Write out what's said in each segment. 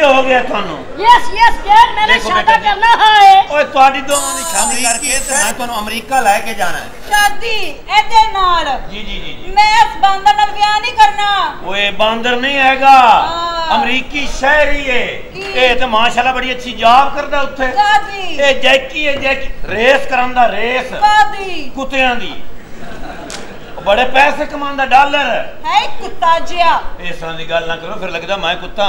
ਕੀ ਹੋ ਗਿਆ ਤੁਹਾਨੂੰ। ਯੈਸ ਯੈਸ ਡੈਡ ਮੈਨੇ ਸ਼ਾਦਾ ਕਰਨਾ ਹੈ ਓਏ ਤੁਹਾਡੀ ਦੋਵਾਂ ਦੀ ਸ਼ਾਦੀ ਕਰਕੇ ਤੇ ਮੈਂ ਤੁਹਾਨੂੰ ਅਮਰੀਕਾ ਲੈ ਕੇ ਜਾਣਾ ਹੈ ਸ਼ਾਦੀ ਇਹਦੇ ਨਾਲ ਜੀ ਜੀ ਜੀ ਮੈਂ ਇਸ ਬਾਂਦਰ ਨਾਲ ਵਿਆਹ ਨਹੀਂ ਕਰਨਾ ਓਏ ਬਾਂਦਰ ਨਹੀਂ ਹੈਗਾ ਅਮਰੀਕੀ ਸ਼ਹਿਰੀ ਹੈ ਇਹ ਤੇ ਮਾਸ਼ਾਅੱਲਾ ਬੜੀ ਅੱਛੀ ਜੌਬ ਕਰਦਾ ਉੱਥੇ ਕਾਦੀ ਇਹ ਜੈਕੀ ਹੈ ਜੈਕੀ ਰੇਸ ਕਰਨ ਦਾ ਰੇਸ ਕਾਦੀ ਕੁੱਤਿਆਂ ਦੀ ਬੜੇ ਪੈਸੇ ਕਮਾਉਂਦਾ ਡਾਲਰ ਹੈ ਕੁੱਤਾ ਜਿਆ ਇਸ ਤਰ੍ਹਾਂ ਦੀ ਗੱਲ ਨਾ ਕਰੋ ਫਿਰ ਲੱਗਦਾ ਮੈਂ ਕੁੱਤਾ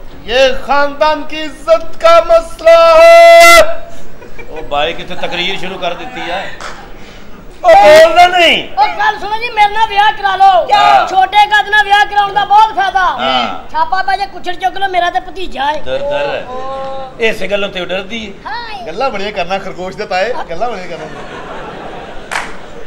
ये खानदान की इज्जत का मसला है ਉਹ ਬਾਈ ਕਿੱਥੇ ਤਕਰੀਰ ਸ਼ੁਰੂ ਕਰ ਦਿੱਤੀ ਆ ਉਹ ਬੋਲਦਾ ਨਹੀਂ और कल सुनो जी मेरे ना ब्याह करा लो क्या? छोटे कद ना ब्याह कराने का बहुत फायदा हाँ। छापा पै जे कुछड़ चुक लो मेरा ते भतीजा है ਦਰ ਦਰ ਇਸੇ ਗੱਲੋਂ ਤੇ ਉਹ ਡਰਦੀ ਹੈ हाँ ਗੱਲਾਂ ਬੜੀਆਂ ਕਰਨਾ ਖਰਗੋਸ਼ ਦੇ ਤਾਏ ਗੱਲਾਂ ਬੜੀਆਂ ਕਰਨਾ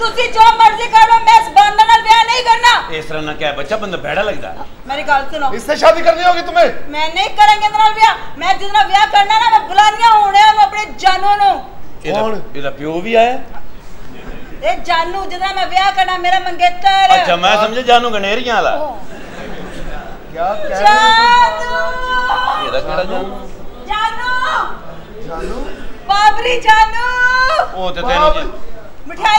ਤੁਸੀਂ ਜੋ ਮਰਜ਼ੀ ਕਰ ਲਓ ਮੈਂ ਇਸ ਬਾਂਦਰ ਨਾਲ ਵਿਆਹ ਨਹੀਂ ਕਰਨਾ ਇਸ ਤਰ੍ਹਾਂ ਨਾ ਕਹਿ ਬੱਚਾ ਬੰਦਾ ਭੈੜਾ ਲੱਗਦਾ ਮੇਰੀ ਗੱਲ ਸੁਣੋ इससे शादी करनी होगी तुम्हें ਮੈਂ ਨਹੀਂ ਕਰਾਂਗੀ ਇਹਦੇ ਨਾਲ ਵਿਆਹ ਮੈਂ ਜਿਹਦੇ ਨਾਲ ਵਿਆਹ ਕਰਨਾ ਨਾ ਮੈਂ ਬੁਲਾਨੀਆਂ ਹੋਣੇ ਉਹਨੂੰ ਆਪਣੇ ਜਾਨੂ ਨੂੰ ਇਹਦਾ ਕੌਣ? ਇਹਦਾ ਪਿਓ ਵੀ ਆਇਆ ਇਹ ਜਾਨੂ ਜਿਹਦੇ ਨਾਲ ਮੈਂ ਵਿਆਹ ਕਰਨਾ ਮੇਰਾ ਮੰਗੇਤਰ ਅੱਛਾ ਮੈਂ ਸਮਝਿਆ ਜਾਨੂ ਗਨੇਰੀਆਂ ਵਾਲਾ क्या कह रहे हो ਜਾਨੂ ਇਹਦਾ ਕਿਹੜਾ ਜਾਨੂ ਜਾਨੂ जानू ਬਾਬਰੀ ਜਾਨੂ ਉਹ ਤੇ ਤੈਨੂੰ ਜੀ-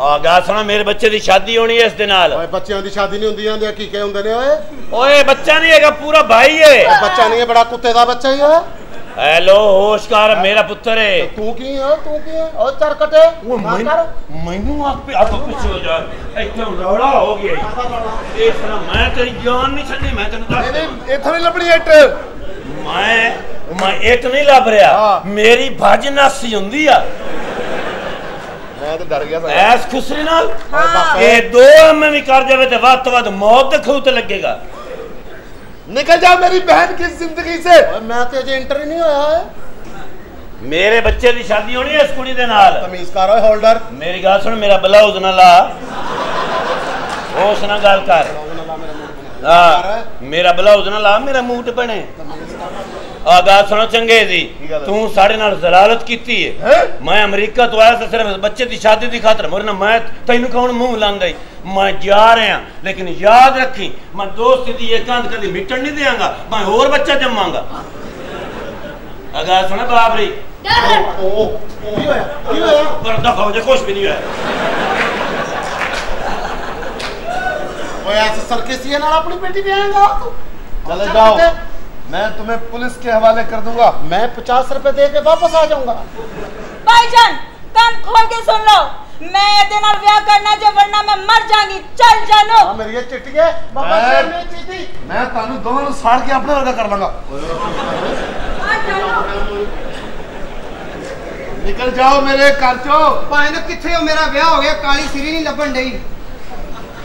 ਆ ਗਾ ਸੁਣਾ ਮੇਰੇ ਬੱਚੇ ਦੀ ਸ਼ਾਦੀ ਹੋਣੀ ਹੈ ਇਸ ਦੇ ਨਾਲ। ਓਏ ਬੱਚਿਆਂ ਦੀ ਸ਼ਾਦੀ ਨਹੀਂ ਹੁੰਦੀ ਜਾਂਦੇ ਕੀ ਕਹੇ ਹੁੰਦੇ ਨੇ ਓਏ? ਓਏ ਬੱਚਾ ਨਹੀਂ ਹੈਗਾ ਪੂਰਾ ਭਾਈ ਉਹ ਬੱਚਾ ਨਹੀਂ ਹੈ ਬੜਾ ਕੁੱਤੇ ਦਾ ਬੱਚਾ ਹੀ ਹੈ। ਹੈਲੋ ਹੋਸ਼ਕਾਰ ਮੇਰਾ ਪੁੱਤਰ ਹੈ ਤੂੰ ਕੀ ਹੈ ਤੂੰ ਕੀ ਹੈ? ਓ ਚਰਕਟੇ ਉਹ ਮੈਨੂੰ ਮੈਨੂੰ ਆਪ ਆਪ ਪਿੱਛੇ ਹੋ ਜਾ। ਇੱਥੇ ਰੌਲਾ ਹੋ ਗਿਆ। ਇਸ ਤਰ੍ਹਾਂ ਮੈਂ ਤੇਰੀ ਜਾਨ ਨਹੀਂ ਛੱਡਣੀ ਮੈਂ ਤੈਨੂੰ ਦੱਸ ਨਹੀਂ ਇੱਥੋਂ ਨਹੀਂ ਲੱਭਣੀ ਇੱਟ। ਮੈਂ ਮੈਂ ਇੱਟ ਨਹੀਂ ਲੱਭ ਰਿਹਾ। ਮੇਰੀ ਭੱਜ ਨਾਸੀ ਹੁੰਦੀ ਆ। ਮੈਂ ਤਾਂ ਡਰ ਗਿਆ ਸਾਂ ਐਸ ਖੁਸਰੀ ਨਾਲ? ਹਾਂ। ਇਹ ਦੋ ਐਮ ਵੀ ਕਰ ਜਾਵੇ ਤੇ ਵੱਧ ਤੋਂ ਵੱਧ ਮੌਤ ਦੇ ਖੂਹ ਤੇ ਲੱਗੇਗਾ। ਨਿਕਲ ਜਾ ਮੇਰੀ ਬਹਿਨ ਕੀ ਜ਼ਿੰਦਗੀ ਸੇ? ਓਏ ਮੈਂ ਤੇ ਅਜੇ ਇੰਟਰ ਹੀ ਨਹੀਂ ਹੋਇਆ ਹੈ ਮੇਰੇ ਬੱਚੇ ਦੀ ਸ਼ਾਦੀ ਹੋਣੀ ਹੈ ਇਸ ਕੁੜੀ ਦੇ ਨਾਲ। ਤਮੀਜ਼ ਕਰ ਓਏ ਹੋਲਡਰ। ਮੇਰੀ ਗੱਲ ਸੁਣ ਮੇਰਾ ਬਲਾਉਜ਼ ਨਾ ਲਾ। ਉਸ ਨਾਲ ਗੱਲ ਕਰ। ਹਾਂ ਮੇਰਾ ਬਲਾਉਜ਼ ਨਾ ਲਾ ਮੇਰਾ ਮੂੰਹ ਆਗਾ ਸੁਣੋ ਚੰਗੇ ਜੀ ਤੂੰ ਸਾਡੇ ਨਾਲ ਜ਼ਲਾਲਤ ਕੀਤੀ ਹੈ? ਮੈਂ ਅਮਰੀਕਾ ਤੋਂ ਆਇਆ ਸਿਰਫ ਬੱਚੇ ਦੀ ਸ਼ਾਦੀ ਦੀ ਖਾਤਰ। ਮਰਨਾ ਮੈਂ ਤੈਨੂੰ ਕੌਣ ਮੂੰਹ ਲਾਂਦਾ ਮੈਂ ਜਾ ਰਿਹਾ ਲੇਕਿਨ ਯਾਦ ਰੱਖੀ ਮੈਂ ਦੋਸਤ ਦੀ ਇਕਾਂਤ ਕਦੀ ਮਿਟਣ ਨਹੀਂ ਦੇਵਾਂਗਾ ਮੈਂ ਹੋਰ ਬੱਚਾ ਜੰਮਾਂਗਾ। ਆਗਾ ਸੁਣਾ ਬਾਬਰੀ। ਕੀ ਹੋਇਆ ਕੀ ਹੋਇਆ? ਪਰ ਦਫਾ ਹੋ ਵੀ ਨਹੀਂ ਹੋਇਆ। ਓਏ ਐਸ ਸਰਕੇਸੀਏ ਨਾਲ ਆਪਣੀ ਬੇਟੀ ਵਿਆਹੇਗਾ ਚਲੇ ਜਾਓ। मैं तुम्हें पुलिस के हवाले कर दूंगा मैं पचास रुपए दे के वापस आ जाऊंगा ਭਾਈਜਾਨ ਕੰਨ ਖੋਲ ਕੇ ਸੁਣ ਲਓ ਮੈਂ ਇਹਦੇ ਨਾਲ ਵਿਆਹ ਕਰਨਾ ਜੇ ਵਰਨਾ ਮੈਂ ਮਰ ਜਾਾਂਗੀ ਚੱਲ ਜਾਨੋ हाँ मेरी ये चिट्ठी है बाबा मैं- शेर में चिट्ठी मैं तानू दोनों ਨੂੰ ਸਾੜ ਕੇ ਆਪਣੇ ਵਰਗਾ ਕਰ ਲਾਂਗਾ ਆ ਜਾਨੋ ਨਿਕਲ ਜਾਓ ਮੇਰੇ ਘਰ ਚੋਂ ਭਾਵੇਂ ਨਾ ਕਿੱਥੇ ਹੋ ਮੇਰਾ ਵਿਆਹ ਹੋ ਗਿਆ ਕਾਲੀ ਸਿਰੀ ਨਹੀਂ ਲੱਭਣ ਡਈ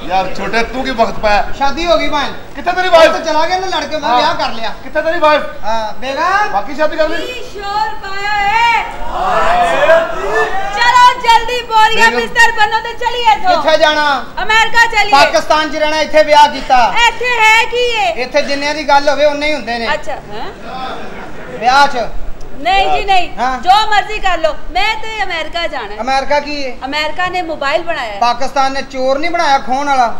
ਯਾਰ ਛੋਟੇ ਤੂੰ ਕੀ ਵਕਤ ਪਾਇਆ? ਸ਼ਾਦੀ ਹੋ ਗਈ ਭਾਵੇਂ ਕਿੱਥੇ ਤੇਰੀ ਵਾਈਫ ਤਾਂ ਚਲਾ ਗਿਆ ਨਾ ਲੜ ਕੇ ਮੈਂ। ਵਿਆਹ ਕਰ ਲਿਆ। ਕਿੱਥੇ ਤੇਰੀ ਵਾਈਫ ਹਾਂ ਬੇਗਮ ਬਾਕੀ ਸ਼ਾਦੀ ਕਰ ਲਈ। ਕੀ ਸ਼ੋਰ ਪਾਇਆ ਹੈ ਚਲੋ ਜਲਦੀ ਬੋਰੀਆ। ਬਿਸਤਰ ਬਨੋ ਤੇ ਚਲੀਏ ਤੋਂ ਕਿੱਥੇ ਜਾਣਾ? ਅਮਰੀਕਾ ਚਲੀਏ। ਪਾਕਿਸਤਾਨ 'ਚ ਰਹਿਣਾ ਇੱਥੇ ਵਿਆਹ ਕੀਤਾ। ਇੱਥੇ ਹੈ ਕੀ ਇਹ ਇੱਥੇ ਜਿੰਨਿਆਂ ਦੀ ਗੱਲ ਹੋਵੇ ਉਨੇ ਹੀ ਹੁੰਦੇ ਨੇ। ਅੱਛਾ ਹੈ? ਵਿਆਹ 'ਚ। ਨਹੀਂ ਜੀ ਨਹੀਂ ਹਾਂ। ਜੋ ਮਰਜ਼ੀ ਕਰ ਲਓ ਮੈਂ ਤੇ ਅਮਰੀਕਾ ਜਾਣਾ ਹੈ। ਅਮਰੀਕਾ ਕੀ ਹੈ ਅਮਰੀਕਾ ਨੇ ਮੋਬਾਈਲ ਬਣਾਇਆ ਹੈ। ਪਾਕਿਸਤਾਨ ਨੇ ਚੋਰ ਨਹੀਂ ਬਣਾਇਆ ਖੋਣ ਵਾਲਾ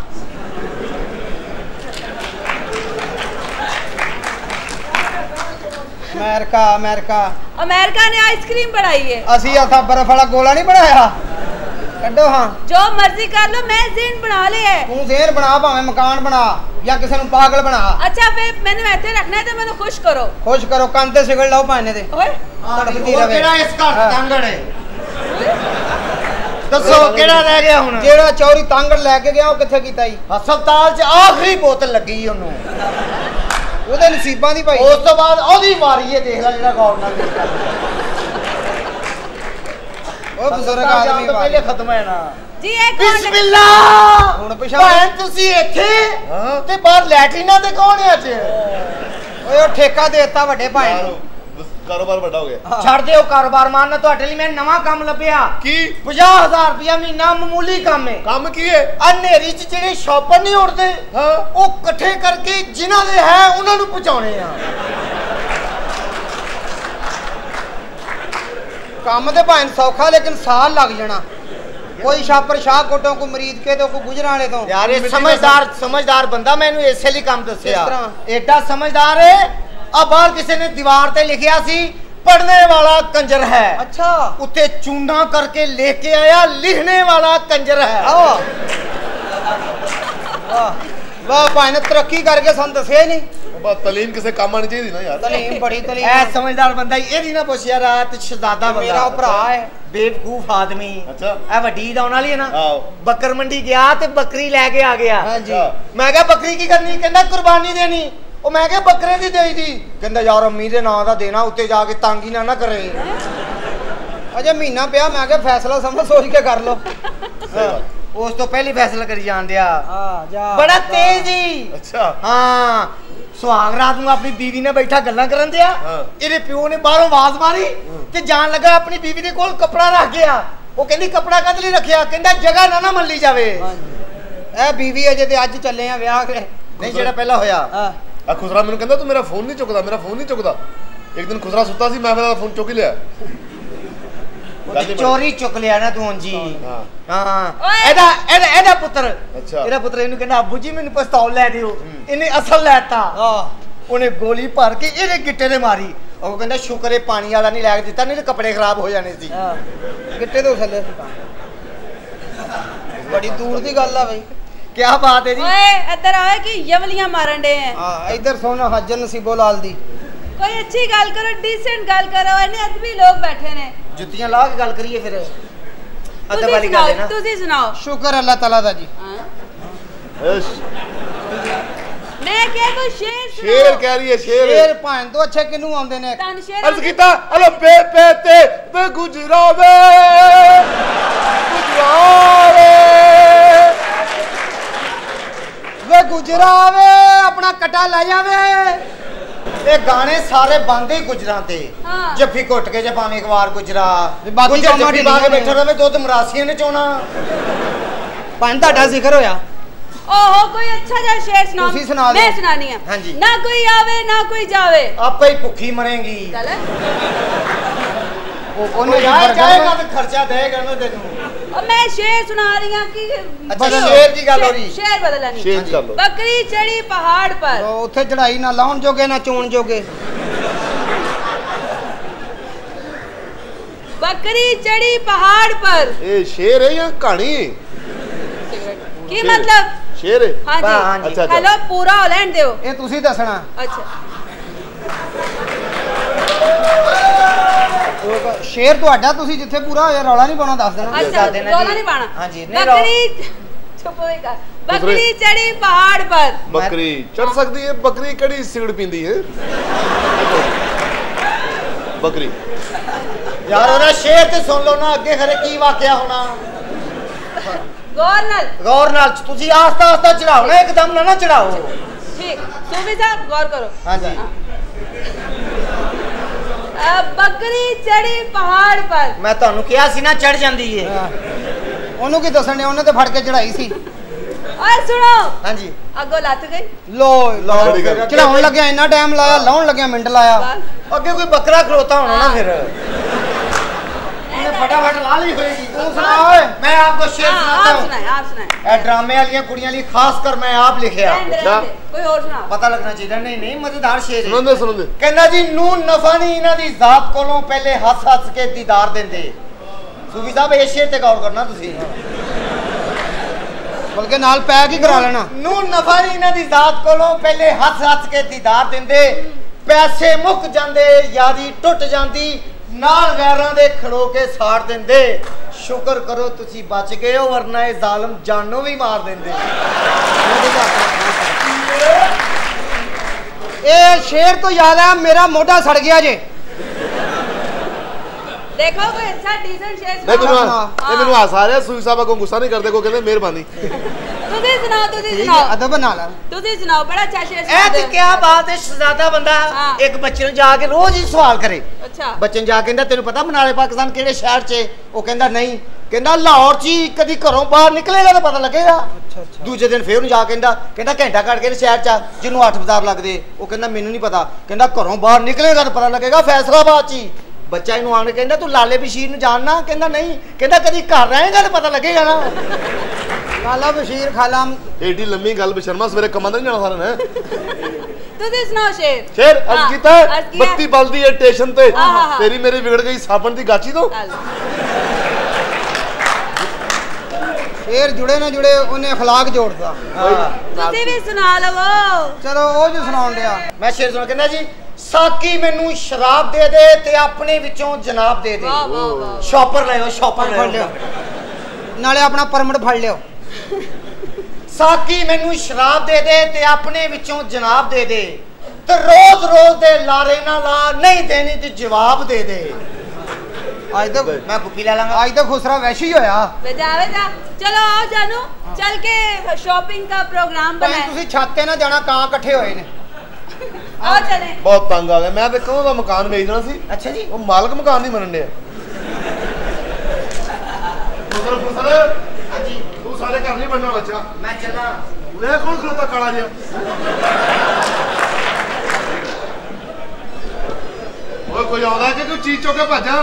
ਅਮਰੀਕਾ ਅਮਰੀਕਾ ਅਮਰੀਕਾ ਨੇ ਆਈਸਕ੍ਰੀਮ ਬਣਾਈ ਹੈ ਅਸੀਂ ਆਥਾ ਬਰਫ ਵਾਲਾ ਗੋਲਾ ਨਹੀਂ ਬਣਾਇਆ ਕੱਢੋ ਹਾਂ। ਜੋ ਮਰਜ਼ੀ ਕਰ ਲਓ ਮੈਂ ਜ਼ੇਨ ਬਣਾ ਲਿਆ ਹੈ। ਤੂੰ ਜ਼ੇਰ ਬਣਾ ਭਾਵੇਂ ਮਕਾਨ ਬਣਾ ਜਾਂ ਕਿਸੇ ਨੂੰ ਪਾਗਲ ਬਣਾ। ਅੱਛਾ ਫਿਰ ਮੈਨੂੰ ਇੱਥੇ ਰੱਖਣਾ ਤੇ ਮੈਨੂੰ ਖੁਸ਼ ਕਰੋ। ਖੁਸ਼ ਕਰੋ ਕੰਨ ਤੇ ਸਿਗੜ ਲਾਓ ਭਾਣੇ ਦੇ ਓਏ। ਤੜਕਦੀ ਰਵੇ। ਕਿਹੜਾ ਇਸ ਘਰ ਹਾਂ। ਚ ਟਾਂਗੜ ਹੈ ਦੱਸੋ ਕਿਹੜਾ ਰਹਿ ਗਿਆ ਹੁਣ? ਜਿਹੜਾ ਚੌਰੀ ਤਾਂਗੜ ਲੈ ਕੇ ਗਿਆ ਉਹ ਕਿੱਥੇ ਕੀਤਾ ਜੀ? ਹਸਪਤਾਲ 'ਚ ਆਖਰੀ ਬੋਤਲ ਲੱਗੀ ਉਹਨੂੰ। ਉਹਦੇ ਨਸੀਬਾਂ ਦੀ ਭਾਈ। ਉਸ ਤੋਂ ਬਾਅਦ ਉਹਦੀ ਵਾਰੀ ਹੈ ਦੇਖ ਲੈ ਜਿਹੜਾ ਗੌਰ ਨਾਲ ਦੇਖਦਾ ਉਹ ਬਜ਼ੁਰਗ ਹਸਪਤਾਲ ਜਾਣ ਆਦਮੀ ਤੋਂ ਭਾਈ ਪਹਿਲੇ ਖਤਮ ਹੈ ਨਾ। ਜੀ ਇਹ ਕੌਣ ਬਿਸਮਿਲ੍ਲਾ ਹੁਣ ਪਿਛਾਂਹ- ਭੈਣ ਤੁਸੀਂ ਇੱਥੇ ਹਾਂ। ਤੇ ਬਾਹਰ ਲੈਟਰੀਨਾਂ ਤੇ ਕੌਣ ਹੈ ਅੱਜ? ਓਏ ਉਹ ਠੇਕਾ ਦੇ ਦਿੱਤਾ ਵੱਡੇ ਭਾਈ ਯਾਰ, ਨੂੰ ਬਸ ਕਾਰੋਬਾਰ ਵੱਡਾ ਹੋ ਗਿਆ। ਛੱਡ ਦਿਓ ਕਾਰੋਬਾਰ ਮਾਰਨਾ ਤੁਹਾਡੇ ਲਈ ਮੈਂ ਨਵਾਂ ਕੰਮ ਲੱਭਿਆ। ਕੀ? 50000 ਰੁਪਇਆ ਮਹੀਨਾ ਮਾਮੂਲੀ ਕੰਮ ਹੈ ਕੰਮ ਕੀ ਹੈ ਹਨੇਰੀ 'ਚ ਜਿਹੜੇ ਸ਼ਾਪਰ ਨਹੀਂ ਉੜਦੇ ਹਾਂ। ਉਹ ਇਕੱਠੇ ਕਰਕੇ ਜਿਨ੍ਹਾਂ ਦੇ ਹੈ ਉਹਨਾਂ ਨੂੰ ਪਹੁੰਚਾਉਣੇ ਆ। ਕੰਮ ਤੇ ਭਾਵੇਂ ਸੌਖਾ ਲੇਕਿਨ ਸਾਲ ਲੱਗ ਜਾਣਾ। ਕੋਈ ਛਾਪਰ ਸ਼ਾਹ ਕੋਟੋਂ ਕੋਈ ਮਰੀਦ ਕੇ ਤੋਂ ਕੋਈ ਗੁਜਰਾਂ ਵਾਲੇ ਤੋਂ। ਯਾਰ ਇਹ ਸਮਝਦਾਰ ਸਮਝਦਾਰ ਬੰਦਾ ਮੈਨੂੰ ਇਸੇ ਲਈ ਕੰਮ ਦੱਸਿਆ? ਐਡਾ ਸਮਝਦਾਰ ਹੈ ਆ ਬਾਹਰ ਕਿਸੇ ਨੇ ਦੀਵਾਰ ਤੇ ਲਿਖਿਆ ਸੀ ਪੜਨੇ ਵਾਲਾ ਕੰਜਰ ਹੈ। ਅੱਛਾ। ਉੱਤੇ ਚੂਨਾ ਕਰਕੇ ਲੈ ਕੇ ਆਇਆ ਲਿਖਣੇ ਵਾਲਾ ਕੰਜਰ ਹੈ। ਵਾਹ। ਵਾਹ ਭਾਈ ਨੇ ਤਰੱਕੀ ਕਰਕੇ ਸਾਨੂੰ ਦੱਸਿਆ ਨਹੀਂ। ਬਸ ਤਲੀਮ ਕਿਸੇ ਕੰਮ ਆਣੀ ਚਾਹੀਦੀ ਨਾ ਯਾਰ। ਤਲੀਮ ਬੜੀ ਤਲੀਮ ਐ ਸਮਝਦਾਰ ਬੰਦਾ ਈ, ਇਹਦੀ ਨਾ ਪੁੱਛਿਆ ਰਾਤ ਸ਼ਹਜ਼ਾਦਾ ਬੰਦਾ। ਮੇਰਾ ਭਰਾ ਹੈ। ਬੇਵਕੂਫ ਆਦਮੀ। ਅੱਛਾ। ਇਹ ਵੱਡੀ ਦਾ ਉਹਨਾਂ ਲਈ ਹੈ ਨਾ। ਬੱਕਰ ਮੰਡੀ ਗਿਆ ਤੇ ਬੱਕਰੀ ਲੈ ਕੇ ਆ ਗਿਆ। ਹਾਂਜੀ। ਮੈਂ ਕਿਹਾ ਬੱਕਰੀ ਕੀ ਕਰਨੀ? ਕਹਿੰਦਾ ਕੁਰਬਾਨੀ ਦੇਣੀ। ਉਹ ਮੈਂ ਕਿਹਾ ਬੱਕਰੇ ਦੀ ਦੇਈ ਦੀ। ਕਹਿੰਦਾ ਯਾਰ ਅੰਮੀ ਦੇ ਨਾਂ ਦਾ ਦੇਣਾ ਉੱਤੇ ਜਾ ਕੇ ਤੰਗ ਹੀ ਨਾ ਨਾ ਕਰੇ। ਅਜੇ ਮਹੀਨਾ ਪਿਆ ਮੈਂ ਕਿਹਾ ਫੈਸਲਾ ਸਮਝ ਸੋਚ ਕੇ ਕਰ ਲਓ। ਹਾਂ। ਉਸ ਤੋਂ ਪਹਿਲੀ ਫੈਸਲਾ ਕਰੀ ਜਾਣ ਦਿਆ ਆ ਜਾ ਬੜਾ ਤੇਜ਼ ਹੀ। ਅੱਛਾ। ਹਾਂ ਸੁਹਾਗ ਰਾਤ ਨੂੰ ਆਪਣੀ ਬੀਵੀ ਨੇ ਬੈਠਾ ਗੱਲਾਂ ਕਰਨ ਦਿਆ। ਹਾਂ। ਇਹਦੇ ਪਿਓ ਨੇ ਬਾਹਰੋਂ ਆਵਾਜ਼ ਮਾਰੀ ਤੇ ਜਾਣ ਲੱਗਾ ਆਪਣੀ ਬੀਵੀ ਦੇ ਕੋਲ ਕੱਪੜਾ ਰੱਖ ਗਿਆ। ਉਹ ਕਹਿੰਦੀ ਕੱਪੜਾ ਕਦ ਲਈ ਰੱਖਿਆ? ਕਹਿੰਦਾ ਜਗ੍ਹਾ ਨਾ ਨਾ ਮੱਲੀ ਜਾਵੇ। ਇਹ ਬੀਵੀ ਅਜੇ ਤੇ ਅੱਜ ਚੱਲੇ ਆ ਵਿਆਹ ਕੇ। ਨਹੀਂ ਜਿਹੜਾ ਪਹਿਲਾਂ ਹੋਇਆ। ਆ ਆ ਖੁਸਰਾ ਮੈਨੂੰ ਕਹਿੰਦਾ ਤੂੰ ਮੇਰਾ ਫੋਨ ਨਹੀਂ ਚੁੱਕਦਾ ਮੇਰਾ ਫੋਨ ਨਹੀਂ ਚੁੱਕਦਾ। ਇੱਕ ਦਿਨ ਖੁਸਰਾ ਸੁੱਤਾ ਸੀ ਮੈਂ ਮੇਰਾ ਫੋਨ ਚੁੱਕ ਹੀ ਲਿਆ। ਹੀ। ਚੋਰੀ ਚੁੱਕ ਲਿਆ ਨਾ ਤੂੰ ਜੀ। ਹਾਂ। ਹਾਂ। ਓਏ। ਇਹਦਾ ਇਹਦਾ ਇਹਦਾ ਪੁੱਤਰ। ਅੱਛਾ। ਇਹਦਾ ਪੁੱਤਰ ਇਹਨੂੰ ਕਹਿੰਦਾ ਅੱਬੂ ਜੀ ਮੈਨੂੰ ਪਿਸਤੌਲ ਲੈ ਦਿਓ। ਇਹਨੇ ਅਸਲ ਲੈਤਾ। ਉਹਨੇ ਗੋਲੀ ਭਰ ਕੇ ਇਹਦੇ ਗਿੱਟੇ ਤੇ ਮਾਰੀ। ਉਹ ਕਹਿੰਦਾ ਸ਼ੁਕਰ ਇਹ ਪਾਣੀ ਵਾਲਾ ਨਹੀਂ ਲੈ ਕੇ ਦਿੱਤਾ ਨਹੀਂ ਤੇ ਕੱਪੜੇ ਖਰਾਬ ਹੋ ਜਾਣੇ ਸੀ। ਗਿੱਟੇ ਤੋਂ ਥੱਲੇ। ਬੜੀ ਦੂਰ ਦੀ ਗੱਲ ਆ ਬਈ। ਕੀ ਬਾਤ ਹੈ ਜੀ। ਓਏ ਇੱਧਰ ਆਓ ਕਿ ਯਵਲੀਆਂ ਮਾਰਨ ਦੇ ਹੈ ਆ ਇੱਧਰ ਸੁਣ ਹਜਨ ਨਸੀਬੋ ਲਾਲ ਦੀ। ਕੋਈ ਅੱਛੀ ਗੱਲ ਕਰੋ ਡੀਸੈਂਟ ਗੱਲ ਕਰੋ ਇਹਨੇ ਅਦਬੀ ਲੋਕ ਬੈਠੇ ਨੇ। ਜੁੱਤੀਆਂ ਲਾ ਕੇ ਗੱਲ ਕਰੀਏ ਫਿਰ। ਅੱਧਾ ਤੁਸੀਂ ਵਾਲੀ ਗੱਲ ਹੈ ਨਾ। ਤੁਸੀਂ ਸੁਣਾਓ। ਸ਼ੁਕਰ ਅੱਲਾਹ ਤਾਲਾ ਦਾ ਜੀ। ਹਾਂ। ਇਸ ਮੈਂ ਕਿਹਾ ਕੋਈ ਸ਼ੇਰ ਕਹਿ ਰਹੀ ਹੈ ਸ਼ੇਰ। ਸ਼ੇਰ ਭਾਂ ਤੋਂ ਅੱਛੇ ਕਿਨੂੰ ਆਉਂਦੇ ਨੇ। ਸ਼ੇਰ ਅਰਜ਼ ਕੀਤਾ ਅਲੋ ਪੇ ਪੇ ਤੇ ਵੇ ਗੁਜਰਾਵੇ। ਗੁਜਰਾਵੇ। ਵੇ ਗੁਜਰਾਵੇ ਆਪਣਾ ਕਟਾ ਲੈ ਜਾਵੇ। ਇਹ ਗਾਣੇ ਸਾਰੇ ਬੰਦ ਹੀ ਗੁਜਰਾਂ ਤੇ। ਜੱਫੀ ਘੁੱਟ ਕੇ ਜੇ ਭਾਵੇਂ ਇੱਕ ਵਾਰ ਗੁਜਰਾ। ਗੁੱਜਰ ਜੱਫੀ ਪਾ ਕੇ ਬੈਠਾ ਰਵੇ ਦੁੱਧ ਮਰਾਸੀਆਂ ਨੇ ਚੋਣਾ। ਭਾਂ ਤੁਹਾਡਾ ਜ਼ਿਕਰ ਹੋਇਆ। ਓਹੋ ਕੋਈ ਅੱਛਾ ਜਿਹਾ ਸ਼ੇਰ ਤੁਸੀਂ ਸੁਣਾ ਦਿਓ। ਮੈਂ ਸੁਣਾਨੀ ਆ। ਹਾਂਜੀ। ਨਾ ਕੋਈ ਆਵੇ ਨਾ ਕੋਈ ਜਾਵੇ। ਆਪੇ ਹੀ ਭੁੱਖੀ ਮਰੇਗੀ। ਚੱਲ। ਉਹਨੇ ਯਾਰ ਜਾਏਗਾ ਤੇ ਖਰਚਾ ਦੇਗਾ ਬੱਕਰੀ ਚੜੀ ਪਹਾੜ ਪਰ। ਉੱਥੇ ਕੀ ਮਤਲਬ? ਸ਼ੇਰ। ਹਾਂਜੀ। ਅੱਛਾ ਪੂਰਾ ਹੋ ਲੈਣ ਦਿਓ। ਇਹ ਤੁਸੀਂ ਦੱਸਣਾ। ਅੱਛਾ। ਸ਼ੇਰ ਤੁਹਾਡਾ ਤੁਸੀਂ ਜਿੱਥੇ ਪੂਰਾ ਹੋਇਆ ਰੌਲਾ ਨਹੀਂ ਪਾਉਣਾ ਦੱਸ ਦੇਣਾ। ਦੱਸ ਦੇਣਾ ਰੌਲਾ ਨਹੀਂ ਪਾਣਾ ਹਾਂਜੀ ਬੱਕਰੀ ਚੁੱਪ ਹੋਏਗਾ ਬੱਕਰੀ ਚੜੀ ਪਹਾੜ ਪਰ। ਬੱਕਰੀ ਚੜ ਸਕਦੀ ਹੈ ਬੱਕਰੀ ਕਿਹੜੀ ਸਿਗੜ ਪੀਂਦੀ ਹੈ? ਬੱਕਰੀ। ਯਾਰ ਉਹਦਾ ਸ਼ੇਰ ਤੇ ਸੁਣ ਲਓ ਨਾ ਅੱਗੇ ਖਰੇ ਕੀ ਵਾਕਿਆ ਹੋਣਾ। ਗੌਰ ਨਾਲ। ਗੌਰ ਨਾਲ ਤੁਸੀਂ ਆਸਤਾ ਆਸਤਾ ਚੜਾਓ ਨਾ ਇੱਕਦਮ ਨਾ ਨਾ ਚੜਾਓ। ਠੀਕ ਸੂਫੀ ਸਾਹਿਬ ਗੌਰ ਕਰੋ। ਹਾਂਜੀ। ਬੱਕਰੀ ਚੜੀ ਪਹਾੜ ਪਰ। ਮੈਂ ਤੁਹਾਨੂੰ ਕਿਹਾ ਸੀ ਨਾ ਚੜ ਜਾਂਦੀ ਏ। ਉਹਨੂੰ ਕੀ ਦੱਸਣ ਨੇ ਉਹਨੇ ਤੇ ਫੜ ਕੇ ਚੜਾਈ ਸੀ। ਓਏ ਸੁਣੋ। ਹਾਂਜੀ। ਅੱਗੋਂ ਲੱਥ ਗਈ। ਲੋ ਲੋ ਚੜਾਉਣ ਲੱਗਿਆ ਇੰਨਾ ਟਾਈਮ ਲਾਇਆ ਲਾਉਣ ਲੱਗਿਆ ਮਿੰਟ ਲਾਇਆ। ਅੱਗੇ ਕੋਈ ਬੱਕਰਾ ਖਲੋਤਾ ਹੋਣਾ ਨਾ ਫਿਰ। ਫਟਾਫਟ ਲਾ ਲਈ ਹੋਏਗੀ ਤੂੰ ਸੁਣਾ ਓਏ ਮੈਂ ਆਪਕੋ ਸ਼ੇਰ ਸੁਣਾਤਾ ਹੂੰ ਆਪ ਸੁਣਾਏ ਆਪ ਸੁਣਾਏ ਇਹ ਡਰਾਮੇ ਵਾਲੀਆਂ ਕੁੜੀਆਂ ਲਈ ਖਾਸ ਕਰ ਮੈਂ ਆਪ ਲਿਖਿਆ ਕੋਈ ਹੋਰ ਸੁਣਾ ਪਤਾ ਲੱਗਣਾ ਚਾਹੀਦਾ ਨਹੀਂ ਨਹੀਂ ਮਜ਼ੇਦਾਰ ਸ਼ੇਰ ਹੈ ਸੁਣਦੇ ਸੁਣਦੇ ਕਹਿੰਦਾ ਜੀ ਨੂਨ ਨਫਾ ਨਹੀਂ ਇਹਨਾਂ ਦੀ ਜ਼ਾਤ ਕੋਲੋਂ ਪਹਿਲੇ ਹੱਸ ਹੱਸ ਕੇ ਦੀਦਾਰ ਦਿੰਦੇ ਸੂਫੀ ਸਾਹਿਬ ਇਹ ਸ਼ੇਰ ਤੇ ਗੌਰ ਕਰਨਾ ਤੁਸੀਂ ਬਲਕਿ ਨਾਲ ਪੈਕ ਹੀ ਕਰਾ ਲੈਣਾ ਨੂਨ ਨਫਾ ਨਹੀਂ ਇਹਨਾਂ ਦੀ ਜ਼ਾਤ ਕੋਲੋਂ ਪਹਿਲੇ ਹੱਸ ਹੱਸ ਕੇ ਦੀਦਾਰ ਦਿੰਦੇ ਪੈਸੇ ਮੁੱਕ ਜਾਂਦੇ ਯਾਰੀ ਟੁੱਟ ਜਾਂਦੀ ਨਾਲ ਗੈਰਾਂ ਦੇ ਖੜੋ ਕੇ ਸਾੜ ਦਿੰਦੇ। ਸ਼ੁਕਰ ਕਰੋ ਤੁਸੀਂ ਬਚ ਗਏ ਹੋ ਵਰਨਾ ਇਹ ਜ਼ਾਲਮ ਜਾਨੋਂ ਵੀ ਮਾਰ ਦਿੰਦੇ। ਇਹ ਸ਼ੇਰ ਤੋਂ ਯਾਦ ਆ ਮੇਰਾ ਮੋਢਾ ਸੜ ਗਿਆ ਜੇ। ਦੇਖੋ ਕੋਈ ਅੱਛਾ ਡੀਸੈਂਟ ਸ਼ੇਰ ਇਹ ਮੈਨੂੰ ਆ ਸੂਈ ਸਾਹਿਬ ਕੋ ਗੁੱਸਾ ਨਹੀਂ ਕਰਦੇ ਕੋ ਕਹਿੰਦੇ ਮਿਹਰਬਾਨੀ। ਤੁਸੀਂ ਸੁਣਾਓ ਤੁਸੀਂ ਸੁਣਾਓ। ਅਦਬ ਨਾਲ ਤੁਸੀਂ ਸੁਣਾਓ ਬੜਾ ਅੱਛਾ ਸ਼ੇਰ ਇਹ ਤੇ ਕੀ ਬਾਤ ਹੈ ਸ਼ਹਜ਼ਾਦਾ ਬੰਦਾ ਇੱਕ ਬੱਚੇ ਨੂੰ ਜਾ ਕੇ ਰੋਜ਼ ਹੀ ਸਵਾਲ ਕਰੇ। ਅੱਛਾ। ਬੱਚੇ ਨੂੰ ਜਾ ਕੇ ਕਹਿੰਦਾ ਤੈਨੂੰ ਪਤਾ ਮਨਾਲੇ ਪਾਕਿਸਤਾਨ ਕਿਹੜੇ ਸ਼ਹਿਰ 'ਚ ਉਹ ਕਹਿੰਦਾ ਨਹੀਂ। ਕਹਿੰਦਾ ਲਾਹੌਰ 'ਚ ਹੀ ਕਦੀ ਘਰੋਂ ਬਾਹਰ ਨਿਕਲੇਗਾ ਤਾਂ ਪਤਾ ਲੱਗੇਗਾ। ਅੱਛਾ ਅੱਛਾ। ਦੂਜੇ ਦਿਨ ਫੇਰ ਉਹ ਜਾ ਕਹਿੰਦਾ ਕਹਿੰਦਾ ਘੰਟਾ ਕੱਢ ਕੇ ਸ਼ਹਿਰ 'ਚ ਜਿਹਨੂੰ ਅੱਠ ਬਜ਼ਾਰ ਲੱਗਦੇ। ਉਹ ਕਹਿੰਦਾ ਮੈਨੂੰ ਨਹੀਂ ਪਤਾ। ਕਹਿੰਦਾ ਘਰੋਂ ਬਾਹਰ ਨਿਕਲੇਗਾ ਤਾਂ ਪਤਾ ਲੱਗੇਗਾ ਫੈਸਲਾਬਾਦ 'ਚ ਹੀ। ਬੱਚਾ ਇਹਨੂੰ ਆਣ ਕਹਿੰਦਾ ਤੂੰ ਲਾਲੇ ਬਸ਼ੀਰ ਨੂੰ ਜਾਣਨਾ ਕਹਿੰਦਾ ਨਹੀਂ। ਕਹਿੰਦਾ ਕਦੀ ਘਰ ਰਹੇਗਾ ਤਾਂ ਪਤਾ ਲੱਗੇਗਾ ਨਾ। ਖਾਲਾ ਬਸ਼ੀਰ ਖਾਲਾ ਏਡੀ ਲੰਮੀ ਗੱਲ ਬਸ਼ਰਮਾ ਸਵੇਰੇ ਕੰਮਾਂ ਦਾ ਨਹੀਂ ਜਾਣਾ ਸਾਰਿਆਂ ਨੇ। ਤੁਸੀਂ ਸੁਣਾਓ ਸ਼ੇਰ। ਸ਼ੇਰ ਅਰਜ਼ ਕੀਤਾ ਬੱਤੀ ਬਲਦੀ ਏ ਸਟੇਸ਼ਨ ਤੇ। ਤੇਰੀ ਮੇਰੀ ਵਿਗੜ ਗਈ ਸਾਬਣ ਦੀ ਗਾਚੀ ਤੋਂ। ਸ਼ੇਰ ਜੁੜੇ ਨਾ ਜੁੜੇ ਉਹਨੇ اخلاق ਜੋੜਦਾ ਤੁਸੀਂ ਵੀ ਸੁਣਾ ਲਵੋ। ਚਲੋ ਉਹ ਜੋ ਸੁਣਾਉਣ ਡਿਆ। ਮੈਂ ਸ਼ੇਰ ਸੁਣਾ ਕਹਿੰਦਾ ਜੀ? ਸਾਕੀ ਮੈਨੂੰ ਸ਼ਰਾਬ ਦੇ ਦੇ ਤੇ ਆਪਣੇ ਵਿੱਚੋਂ ਜਨਾਬ ਦੇ ਦੇ। ਸ਼ਾਪਰ ਲੈ ਲਓ ਸ਼ਾਪਰ ਲੈ ਲਓ। ਨਾਲੇ ਆਪਣਾ ਪਰਮਿਟ ਫੜ ਲਿਓ। ਸਾਕੀ ਮੈਨੂੰ ਸ਼ਰਾਬ ਦੇ ਦੇ ਤੇ ਆਪਣੇ ਵਿੱਚੋਂ ਜਨਾਬ ਦੇ ਦੇ ਤੇ ਰੋਜ਼-ਰੋਜ਼ ਦੇ ਲਾਰੇ ਨਾ ਲਾ ਨਹੀਂ ਦੇਣੀ ਤੇ ਜਵਾਬ ਦੇ ਦੇ। ਅੱਜ ਤੱਕ ਮੈਂ ਕੁੱਪੀ ਲੈ ਲਾਂਗਾ। ਅੱਜ ਤੱਕ ਖੁਸਰਾ ਵੈਸ਼ੀ ਹੋਇਆ। ਵਜਾ ਵਜਾ ਚਲੋ ਆਓ ਜਾਨੂ ਚੱਲ ਕੇ ਸ਼ਾਪਿੰਗ ਦਾ ਪ੍ਰੋਗਰਾਮ ਬਣਾਏ ਤੁਸੀਂ ਛਾਤੇ ਨਾ ਜਾਣਾ ਕਾਂ ਇਕੱਠੇ ਹੋਏ ਨੇ। ਆਓ ਚਲੇ। ਬਹੁਤ ਤੰਗ ਆ ਗਏ ਮੈਂ ਵੇਖੋ ਦਾ ਮਕਾਨ ਵੇਚਣਾ ਸੀ। ਅੱਛਾ ਜੀ। ਉਹ ਮਾਲਕ ਮਕਾਨ ਨਹੀਂ ਮੰਨਣ ਡਿਆ। ਖੁਸਰਾ ਖੁਸਰਾ? ਹਾਂਜੀ। ਤੂੰ ਸਾਰੇ ਘਰ ਨਹੀਂ ਬਣਨਾ ਬੱਚਾ। ਮੈਂ ਚੱਲਾਂ। ਲੈ ਕੌਣ ਖਲੋਤਾ ਕਾਲਾ ਜਿਹਾ? ਓਏ ਕੋਈ ਆਉਂਦਾ ਕਿ ਕੋਈ ਚੀਜ਼ ਚੁੱਕ ਕੇ ਭੱਜਾਂ